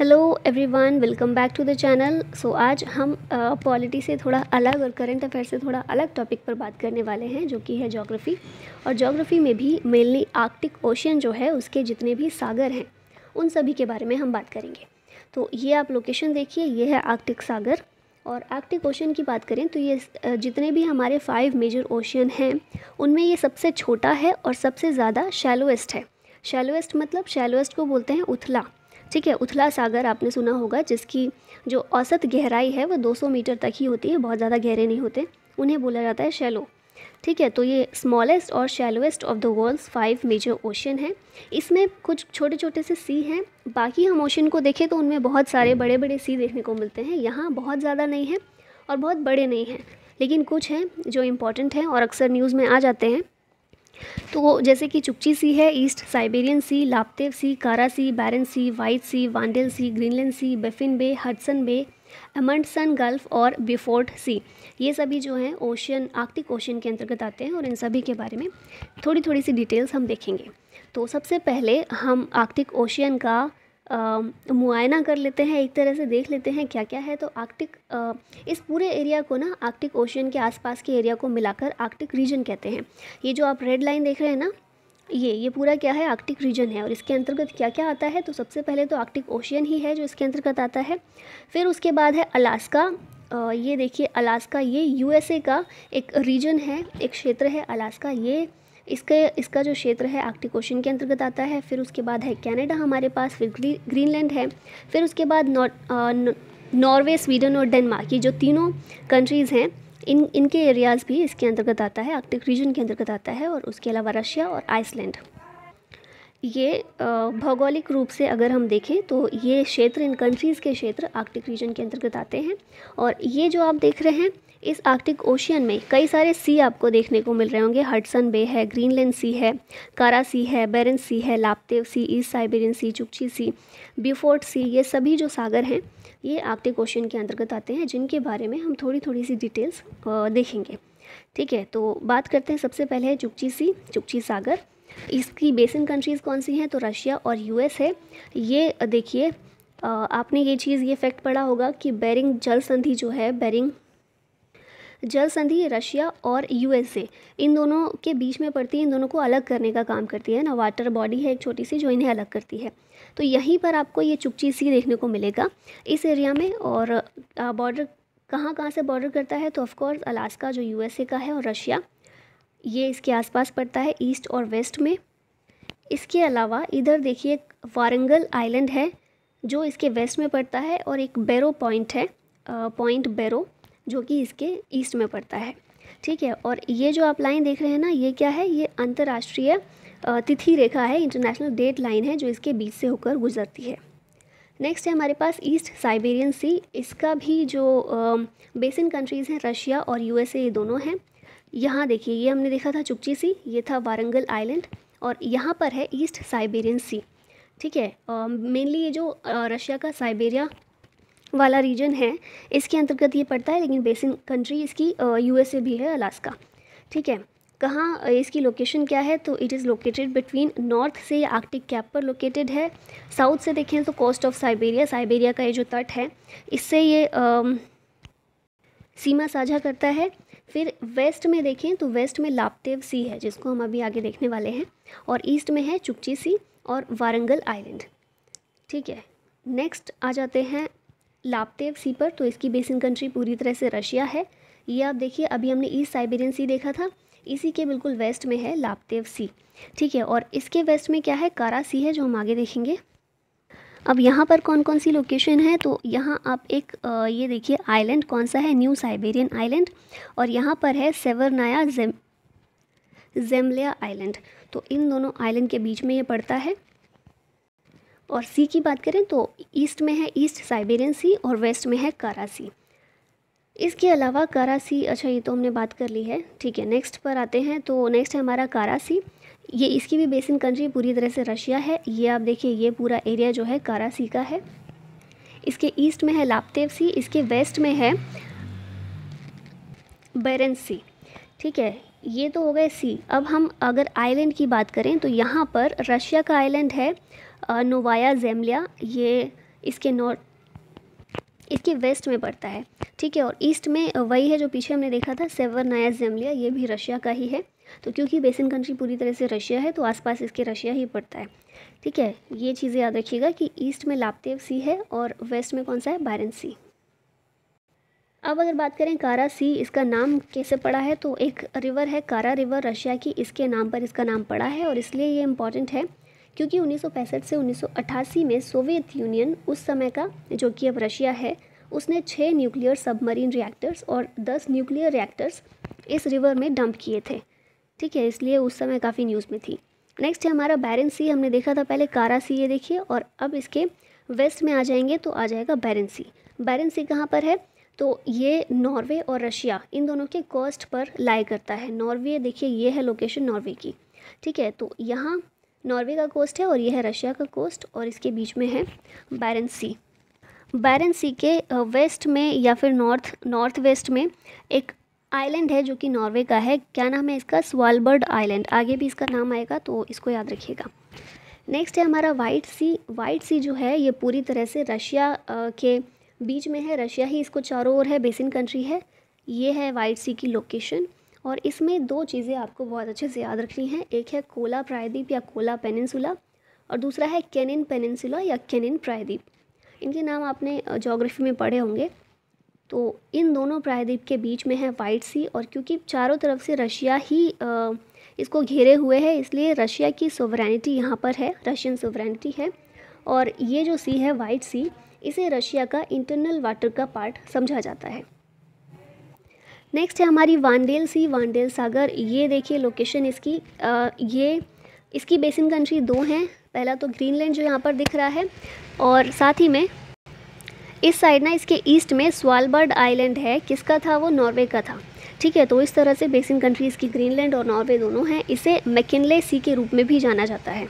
Hello everyone welcome back to the channel so आज हम polity uh, से थोड़ा अलग और करंट अफेयर से थोड़ा अलग टॉपिक पर बात करने वाले हैं जो कि है जोग्राफ़ी और जोग्राफ़ी में भी मेनली आर्कटिक ओशियन जो है उसके जितने भी सागर हैं उन सभी के बारे में हम बात करेंगे। तो ये आप लोकेशन देखिए ये है आर्कटिक सागर। और आर्कटिक ओशन की बात करें तो ये जितने भी हमारे फाइव मेजर ओशियन हैं उनमें ये सबसे छोटा है और सबसे ज़्यादा शैलोएस्ट है। शैलोएस्ट मतलब शैलोएस्ट को बोलते हैं उथला। ठीक है, उथला सागर आपने सुना होगा, जिसकी जो औसत गहराई है वो 200 मीटर तक ही होती है, बहुत ज़्यादा गहरे नहीं होते, उन्हें बोला जाता है शैलो ठीक है तो ये स्मॉलेस्ट और shallowest of the world's five major ocean है। इसमें कुछ छोटे छोटे से सी हैं, बाकी हम ओशन को देखें तो उनमें बहुत सारे बड़े बड़े सी देखने को मिलते हैं। यहाँ बहुत ज़्यादा नहीं है और बहुत बड़े नहीं हैं, लेकिन कुछ हैं जो इंपॉर्टेंट हैं और अक्सर न्यूज़ में आ जाते हैं। तो जैसे कि चुपची सी है, East Siberian Sea Laptev Sea, Kara Sea, Barents Sea, White Sea, Wandel Sea, Greenland Sea, Baffin Bay, Hudson Bay Amundsen Gulf और बिफोर्ट सी। ये सभी जो हैं, ओशियन, आर्कटिक ओशियन के अंतर्गत आते हैं और इन सभी के बारे में थोड़ी थोड़ी सी डिटेल्स हम देखेंगे। तो सबसे पहले हम आर्कटिक ओशियन का मुआयना कर लेते हैं, एक तरह से देख लेते हैं क्या क्या है। तो आर्कटिक इस पूरे एरिया को ना आर्कटिक ओशन के आसपास के एरिया को मिलाकर आर्कटिक रीजन कहते हैं। ये जो आप रेड लाइन देख रहे हैं ना, ये ये पूरा क्या है? आर्कटिक रीजन है और इसके अंतर्गत क्या क्या आता है? तो सबसे पहले तो आर्कटिक ओशियन ही है जो इसके अंतर्गत आता है। फिर उसके बाद है अलास्का। ये देखिए, अलास्का ये यूएसए का एक रीजन है, एक क्षेत्र है अलास्का। ये इसके, इसका जो क्षेत्र है आर्कटिक ओशन के अंतर्गत आता है, फिर उसके बाद है कनाडा हमारे पास, फिर ग्रीनलैंड है, फिर उसके बाद नॉर्वे स्वीडन और डेनमार्क ये जो तीनों कंट्रीज़ हैं, इन, इनके एरियाज़ भी इसके अंतर्गत आता है आर्कटिक रीजन के अंतर्गत आता है, और उसके अलावा रशिया और आइसलैंड ये भौगोलिक रूप से अगर हम देखें तो ये क्षेत्र, इन कंट्रीज़ के क्षेत्र आर्कटिक रीजन के अंतर्गत आते हैं, और ये जो आप देख रहे हैं इस आर्कटिक ओशियन में कई सारे सी आपको देखने को मिल रहे होंगे। हडसन बे है, ग्रीनलैंड सी है, कारा सी है, बेरन सी है, Laptev Sea, East Siberian Sea Chukchi Sea, Beaufort Sea, ये सभी जो सागर हैं, ये आर्कटिक ओशियन के अंतर्गत आते हैं, जिनके बारे में हम थोड़ी थोड़ी सी डिटेल्स देखेंगे। ठीक है तो बात करते हैं सबसे पहले चुकची सी चुकची सागर। इसकी बेसिन कंट्रीज़ कौन सी हैं? तो रशिया और यूएस है। ये, देखिए आपने ये चीज़, ये फैक्ट पढ़ा होगा कि बैरिंग जल संधि जो है, बेरिंग जल संधि रशिया और यूएसए। इन दोनों के बीच में पड़ती है, इन दोनों को अलग करने का काम करती है ना। वाटर बॉडी है, एक छोटी सी, जो इन्हें अलग करती है। तो यहीं पर आपको ये चुपची सी देखने को मिलेगा, इस एरिया में। और बॉर्डर कहाँ कहाँ से बॉर्डर करता है? तो ऑफकोर्स अलास्का जो यूएसए का है, और रशिया। ये इसके आसपास पड़ता है ईस्ट और वेस्ट में। इसके अलावा इधर देखिए वारंगल आइलैंड है, जो इसके वेस्ट में पड़ता है, और एक बैरो पॉइंट है पॉइंट बैरो जो कि इसके ईस्ट में पड़ता है। ठीक है, और ये जो आप लाइन देख रहे हैं ना, ये क्या है? ये अंतर्राष्ट्रीय तिथि रेखा है इंटरनेशनल डेट लाइन है, जो इसके बीच से होकर गुजरती है। नेक्स्ट है हमारे पास ईस्ट साइबेरियन सी इसका भी जो बेसिन कंट्रीज़ हैं रशिया और यूएसए ये दोनों हैं। यहाँ देखिए, ये हमने देखा था चुपची सी, ये था वारंगल आइलैंड और यहाँ पर है ईस्ट साइबेरियन सी ठीक है मेनली ये जो रशिया का साइबेरिया वाला रीजन है। इसके अंतर्गत ये पड़ता है लेकिन बेसिन कंट्री इसकी यूएसए भी है अलास्का ठीक है? कहाँ इसकी लोकेशन क्या है? तो it is located between north से आर्कटिक कैप पर लोकेटेड है। साउथ से देखें तो कोस्ट ऑफ़ साइबेरिया साइबेरिया का ये जो तट है इससे ये आ, सीमा साझा करता है। फिर वेस्ट में देखें तो वेस्ट में लापतेव सी है जिसको हम अभी आगे देखने वाले हैं और ईस्ट में है चुपची सी और वारंगल आइलैंड ठीक है? नेक्स्ट आ जाते हैं लापतेव सी पर तो इसकी बेसिन कंट्री पूरी तरह से रशिया है। ये आप देखिए अभी हमने ईस्ट साइबेरियन सी देखा था। इसी के बिल्कुल वेस्ट में है लापतेव सी। ठीक है और इसके वेस्ट में क्या है? कारा सी है जो हम आगे देखेंगे। अब यहाँ पर कौन कौन सी लोकेशन है? तो यहाँ आप एक आ, ये देखिए आइलैंड कौन सा है? न्यू साइबेरियन आइलैंड और यहाँ पर है सेवरनाया जेम जेमलिया आइलैंड तो इन दोनों आइलैंड के बीच में ये पड़ता है। और सी की बात करें तो ईस्ट में है ईस्ट साइबेरियन सी और वेस्ट में है कारा सी। इसके अलावा कारा सी अच्छा ये तो हमने बात कर ली है। ठीक है नेक्स्ट पर आते हैं। तो नेक्स्ट है हमारा कारा सी। ये इसकी भी बेसिन कंट्री पूरी तरह से रशिया है। ये आप देखिए, ये पूरा एरिया जो है कारा सी का है। इसके ईस्ट में है लापतेव सी, इसके वेस्ट में है बैरन सी। ठीक है, ये तो हो गए सी। अब हम अगर आइलैंड की बात करें तो यहाँ पर रशिया का आइलैंड है नोवाया जेमलिया, ये इसके नॉर्थ इसके वेस्ट में पड़ता है, ठीक है, और ईस्ट में वही है जो पीछे हमने देखा था, सेवर नया जेमलिया, ये भी रशिया का ही है तो क्योंकि बेसिन कंट्री पूरी तरह से रशिया है तो आसपास इसके रशिया ही पड़ता है, ठीक है, ये चीज़ें याद रखिएगा कि ईस्ट में लापतेव सी है और वेस्ट में कौन सा है बैरन सी। अब अगर बात करें कारा सी, इसका नाम कैसे पड़ा है तो एक रिवर है, कारा रिवर, रशिया की, इसके नाम पर इसका नाम पड़ा है, और इसलिए ये इंपॉर्टेंट है क्योंकि 1965 से 1988 में सोवियत यूनियन उस समय का, जो कि अब रशिया है, उसने छः न्यूक्लियर सबमरीन रिएक्टर्स और दस न्यूक्लियर रिएक्टर्स इस रिवर में डंप किए थे। ठीक है, इसलिए उस समय काफ़ी न्यूज़ में थी। नेक्स्ट है हमारा बैरन सी हमने देखा था पहले कारा सी ये देखिए, और अब इसके वेस्ट में आ जाएँगे तो आ जाएगा बैरन सी बैरन सी कहाँ पर है? तो ये नॉर्वे और रशिया इन दोनों के कोस्ट पर लाई करता है। नॉर्वे देखिए, ये है लोकेशन नॉर्वे की। ठीक है तो यहाँ नॉर्वे का कोस्ट है और यह है रशिया का कोस्ट और इसके बीच में है बैरन सी बैरन सी के वेस्ट में या फिर नॉर्थ नॉर्थ वेस्ट में एक आइलैंड है जो कि नॉर्वे का है। क्या नाम है इसका? स्वालबर्ड आइलैंड आगे भी इसका नाम आएगा तो इसको याद रखिएगा। नेक्स्ट है हमारा वाइट सी वाइट सी जो है ये पूरी तरह से रशिया के बीच में है। रशिया ही इसको चारों ओर है बेसिन कंट्री है। ये है वाइट सी की लोकेशन और इसमें दो चीज़ें आपको बहुत अच्छे से याद रखनी है। एक है कोला प्रायद्वीप या कोला पेनिनसुला और दूसरा है कैनिन पेनिनसुला या कैनिन प्रायद्वीप। इनके नाम आपने जोग्राफी में पढ़े होंगे। तो इन दोनों प्रायद्वीप के बीच में है वाइट सी और क्योंकि चारों तरफ़ से रशिया ही इसको घेरे हुए है, इसलिए रशिया की सोवरेनिटी यहाँ पर है रशियन सोवरेनिटी है। और ये जो सी है वाइट सी इसे रशिया का इंटरनल वाटर का पार्ट समझा जाता है। नेक्स्ट है हमारी वानडेल सी वानडेल सागर ये देखिए लोकेशन इसकी. आ, ये इसकी बेसिन कंट्री दो हैं. पहला तो ग्रीनलैंड जो यहाँ पर दिख रहा है. और साथ ही में इस साइड ना इसके ईस्ट में स्वालबर्ड आइलैंड है. किसका था वो? नॉर्वे का था. ठीक है तो इस तरह से बेसिन कंट्रीज़ की ग्रीनलैंड और नॉर्वे दोनों हैं. इसे मैकिनले सी के रूप में भी जाना जाता है.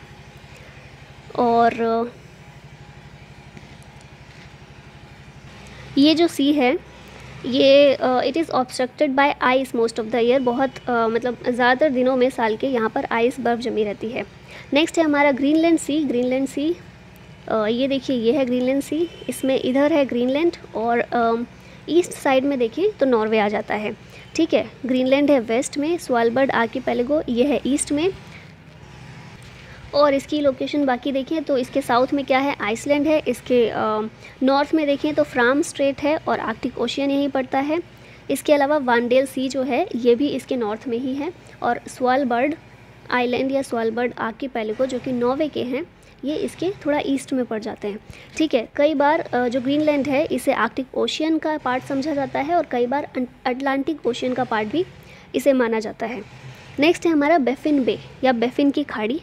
और ये जो सी है ये it is obstructed by ice most of the year बहुत uh, मतलब ज़्यादातर दिनों में साल के यहाँ पर आइस बर्फ़ जमी रहती है। नेक्स्ट है हमारा ग्रीनलैंड सी ग्रीनलैंड सी ये देखिए ये है ग्रीनलैंड सी इसमें इधर है ग्रीनलैंड और ईस्ट uh, साइड में देखिए तो नॉर्वे आ जाता है। ठीक है ग्रीनलैंड है वेस्ट में स्वालबर्ड पेलेगो ये है ईस्ट में। और इसकी लोकेशन बाकी देखें तो इसके साउथ में क्या है? आइसलैंड है। इसके नॉर्थ में देखें तो फ्राम स्ट्रेट है और आर्कटिक ओशियन यहीं पड़ता है। इसके अलावा वानडेल सी जो है, ये भी इसके नॉर्थ में ही है और स्वालबर्ड आइलैंड या स्वालबर्ड आके पेलेगो जो कि नॉर्वे के हैं, ये इसके थोड़ा ईस्ट में पड़ जाते हैं। ठीक है, कई बार जो ग्रीनलैंड है, इसे आर्कटिक ओशियन का पार्ट समझा जाता है और कई बार अटलांटिक ओशियन का पार्ट भी इसे माना जाता है। नेक्स्ट है हमारा बेफिन बे या बेफिन की खाड़ी।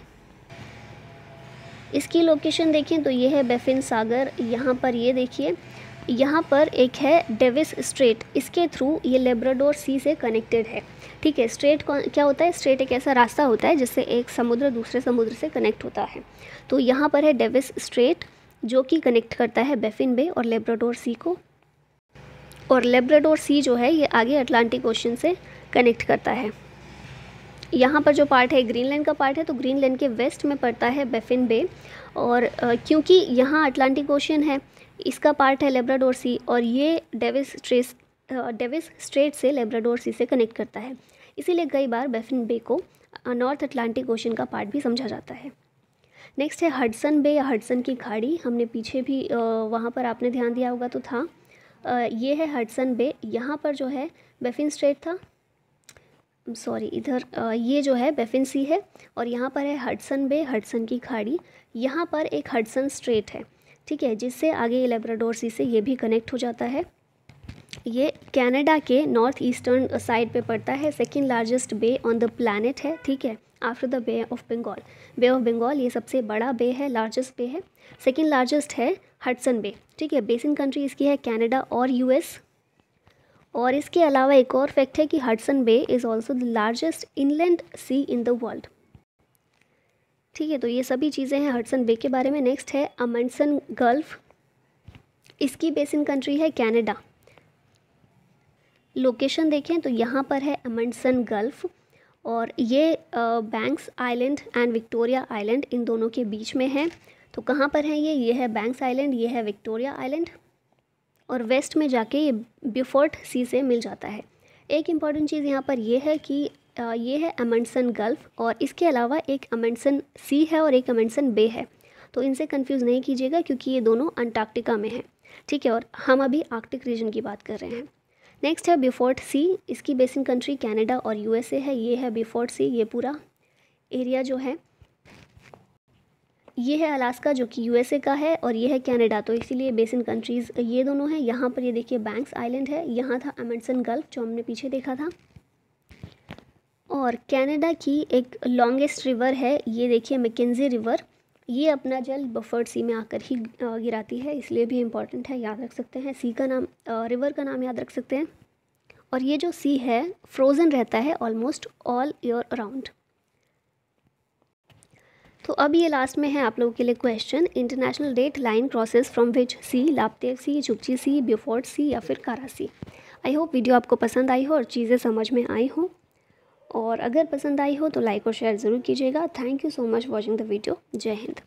इसकी लोकेशन देखें तो ये है बेफिन सागर। यहाँ पर ये देखिए, यहाँ पर एक है डेविस स्ट्रेट। इसके थ्रू ये लेब्राडोर सी से कनेक्टेड है। ठीक है, स्ट्रेट क्या होता है? स्ट्रेट एक ऐसा रास्ता होता है जिससे एक समुद्र दूसरे समुद्र से कनेक्ट होता है। तो यहाँ पर है डेविस स्ट्रेट, जो कि कनेक्ट करता है बेफिन बे और लेब्राडोर सी को। और लेब्राडोर सी जो है, ये आगे अटलांटिक ओशन से कनेक्ट करता है। यहाँ पर जो पार्ट है ग्रीनलैंड का पार्ट है तो ग्रीनलैंड के वेस्ट में पड़ता है बेफिन बे। और क्योंकि यहाँ अटलांटिक ओशन है, इसका पार्ट है लेब्राडोर सी, और ये डेविस स्ट्रेस डेविस स्ट्रेट से लेब्राडोर सी से कनेक्ट करता है। इसीलिए कई बार बेफिन बे को नॉर्थ अटलांटिक ओशन का पार्ट भी समझा जाता है। नेक्स्ट है हडसन बे, या हडसन की खाड़ी। हमने पीछे भी वहाँ पर आपने ध्यान दिया होगा तो था। ये है हडसन बे। यहाँ पर जो है बेफिन स्ट्रेट था सॉरी, इधर ये जो है बेफिन सी है और यहाँ पर है हडसन बे, हडसन की खाड़ी। यहाँ पर एक हडसन स्ट्रेट है, ठीक है, जिससे आगे लेब्राडोर सी से ये भी कनेक्ट हो जाता है। ये कनाडा के नॉर्थ ईस्टर्न साइड पे पड़ता है second largest bay on the planet है, ठीक है after the Bay of Bengal Bay of Bengal ये सबसे बड़ा बे है लार्जेस्ट बे है। सेकेंड लार्जेस्ट है हडसन बे, ठीक है बेसिन कंट्री इसकी है कनाडा और यूएस और इसके अलावा एक और फैक्ट है कि Hudson Bay is also the largest inland sea in the world ठीक है तो ये सभी चीज़ें हैं हडसन बे के बारे में। नेक्स्ट है अमंडसन गल्फ इसकी बेसिन कंट्री है कनाडा लोकेशन देखें तो यहाँ पर है अमंडसन गल्फ और ये Banks Island and Victoria Island इन दोनों के बीच में है। तो कहाँ पर है ये? ये है बैंक्स आइलैंड ये है विक्टोरिया आइलैंड और वेस्ट में जाके ये बिफोर्ट सी से मिल जाता है। एक इंपॉर्टेंट चीज़ यहाँ पर यह है कि ये है अमेंडसन गल्फ़ और इसके अलावा एक अमेंडसन सी है और एक अमेंडसन बे है। तो इनसे कंफ्यूज नहीं कीजिएगा क्योंकि ये दोनों अंटार्कटिका में हैं। ठीक है, और हम अभी आर्कटिक रीजन की बात कर रहे हैं। नेक्स्ट है बिफोर्ट सी, इसकी बेसिन कंट्री कनाडा और यूएसए है। ये है बिफोर्ट सी, ये पूरा एरिया जो है। ये है अलास्का, जो कि यूएसए का है और ये है कनाडा तो इसीलिए बेसिन कंट्रीज़ ये दोनों हैं। यहाँ पर ये देखिए बैंक्स आइलैंड है। यहाँ था अमेंडसन गल्फ जो हमने पीछे देखा था। और कनाडा की एक लॉन्गेस्ट रिवर है, ये देखिए मैकेजी रिवर ये अपना जल बफर्ड सी में आकर ही गिराती है, इसलिए भी इंपॉर्टेंट है, याद रख सकते हैं। सी का नाम रिवर का नाम याद रख सकते हैं। और ये जो सी है फ्रोज़न रहता है ऑलमोस्ट ऑल ईयर अराउंड तो अब ये लास्ट में है आप लोगों के लिए question international date line crosses from which sea Laptev Sea Chukchi Sea Beaufort Sea या फिर कारा सी आई होप वीडियो आपको पसंद आई हो और चीज़ें समझ में आई हो. और अगर पसंद आई हो तो लाइक और शेयर ज़रूर कीजिएगा. Thank you so much watching the video जय हिंद